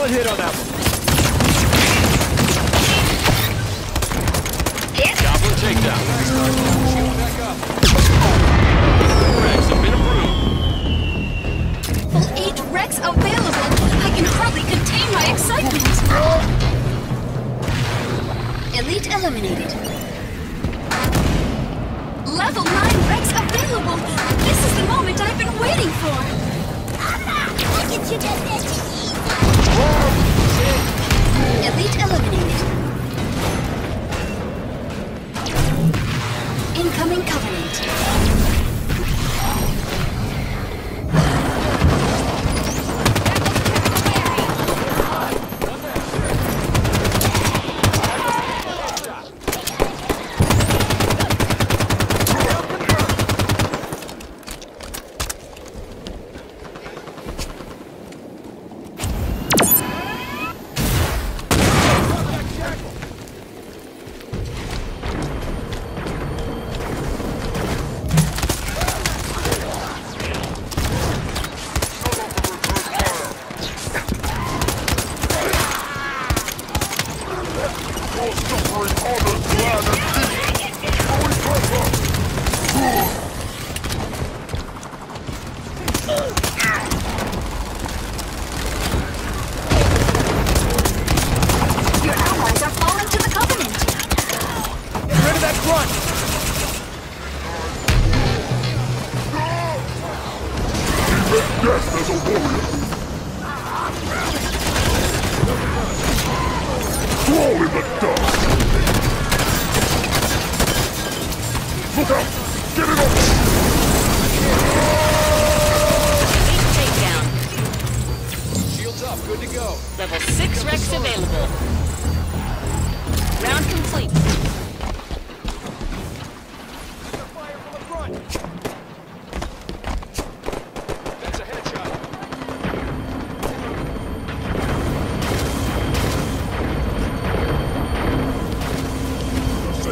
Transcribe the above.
Solid hit on that one. Goblin takedown. REQs have been approved. Full eight REQs available. I can hardly contain my excitement. Elite eliminated. Level 9 REQs available. This is the moment I've been waiting for. Look at you just Elite eliminated. Incoming Covenant. Death as a warrior! Crawl in the dust! Look out! Get it up! Takedown. Shields up, good to go. Level 6 REQs available. Round complete. Fire from the front.